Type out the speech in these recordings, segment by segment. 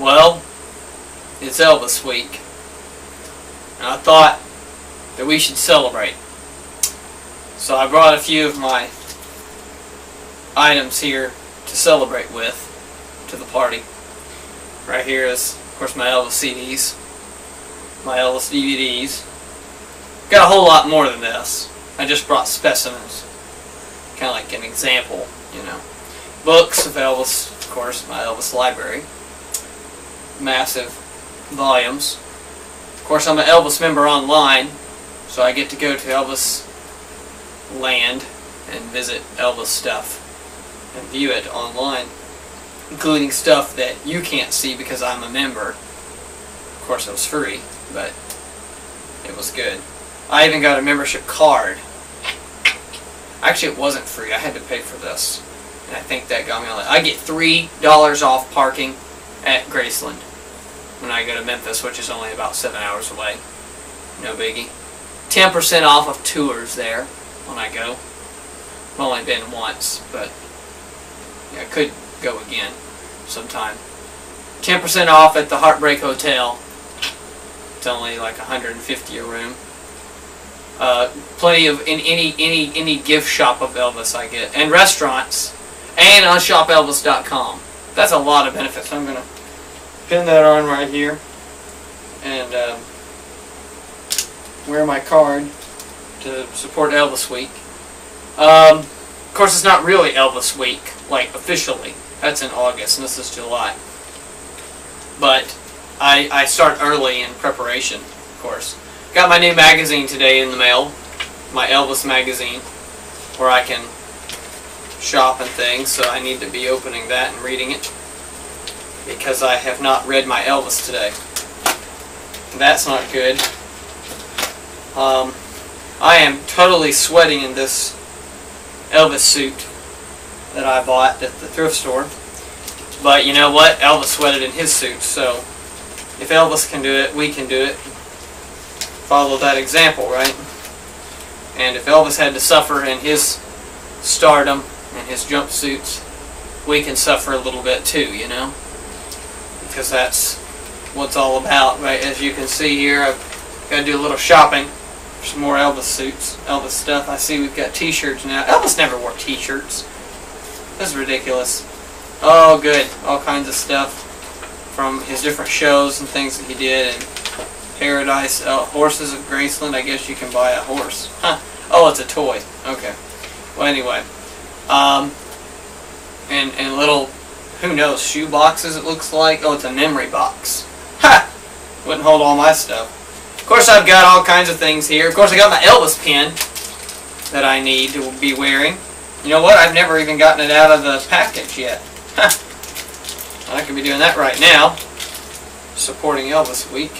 Well, it's Elvis week. And I thought that we should celebrate. So I brought a few of my items here to celebrate with to the party. Right here is, of course, my Elvis CDs, my Elvis DVDs. Got a whole lot more than this. I just brought specimens. Kind of like an example, you know. Books of Elvis, of course, my Elvis library. Massive volumes. Of course, I'm an Elvis member online, so I get to go to Elvis land and visit Elvis stuff and view it online, including stuff that you can't see because I'm a member. Of course, it was free, but it was good. I even got a membership card. Actually, it wasn't free. I had to pay for this. And I think that got me on it. I get $3 off parking at Graceland when I go to Memphis, which is only about seven hours away. No biggie. 10% off of tours there when I go. I've only been once, but I could go again sometime. 10% off at the Heartbreak Hotel. It's only like 150 a room. Uh, plenty of in any any any gift shop of Elvis I get, and restaurants, and on shopelvis.com. That's a lot of benefits. I'm gonna pin that on right here, and um, wear my card to support Elvis Week. Um, of course, it's not really Elvis Week, like officially. That's in August, and this is July. But I, I start early in preparation, of course. Got my new magazine today in the mail, my Elvis magazine, where I can shop and things, so I need to be opening that and reading it because I have not read my Elvis today. That's not good. Um, I am totally sweating in this Elvis suit that I bought at the thrift store. But you know what? Elvis sweated in his suit, so if Elvis can do it, we can do it. Follow that example, right? And if Elvis had to suffer in his stardom and his jumpsuits, we can suffer a little bit too, you know? Because that's what's all about, right? As you can see here, I've got to do a little shopping for some more Elvis suits, Elvis stuff. I see we've got t-shirts now. Elvis never wore t-shirts. This is ridiculous. Oh, good. All kinds of stuff from his different shows and things that he did. And Paradise, uh, Horses of Graceland. I guess you can buy a horse. Huh. Oh, it's a toy. Okay. Well, anyway. Um, and, and little, who knows, shoe boxes it looks like. Oh, it's a memory box. Ha! Wouldn't hold all my stuff. Of course, I've got all kinds of things here. Of course, I got my Elvis pin that I need to be wearing. You know what? I've never even gotten it out of the package yet. Huh. I could be doing that right now. Supporting Elvis Week.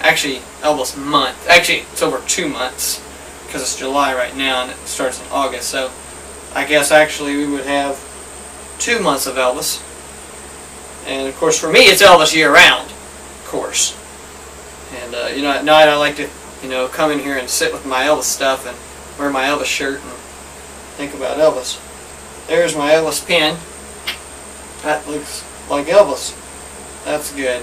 Actually, Elvis Month. Actually, it's over two months. Because it's July right now and it starts in August. So, I guess actually we would have two months of Elvis. And of course, for me, it's Elvis year round. Of course. And, uh, you know, at night I like to, you know, come in here and sit with my Elvis stuff and wear my Elvis shirt and think about Elvis. There's my Elvis pin. That looks like Elvis. That's good.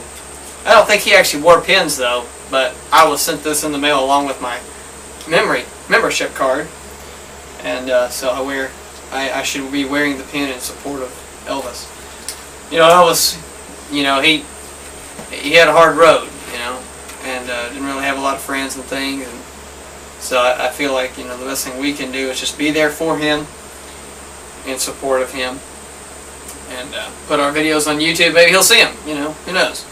I don't think he actually wore pins though, but I was sent this in the mail along with my memory membership card, and uh, so I wear. I, I should be wearing the pin in support of Elvis. You know, Elvis. You know, he he had a hard road. You know, and uh, didn't really have a lot of friends and things, and so I, I feel like you know the best thing we can do is just be there for him, in support of him and uh, put our videos on YouTube. Maybe he'll see them. You know, who knows?